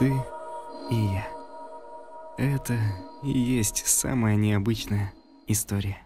ты и я. Это и есть самая необычная история.